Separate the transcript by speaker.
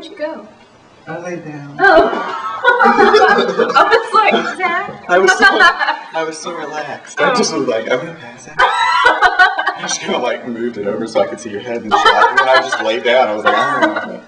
Speaker 1: Where'd you go?
Speaker 2: I lay down.
Speaker 1: Oh. I was like, Zach.
Speaker 2: I was so, I was so relaxed. Oh. I just was like, I'm gonna pass out. I just kind of like moved it over so I could see your head and shit. And then I just laid down. I was like, oh.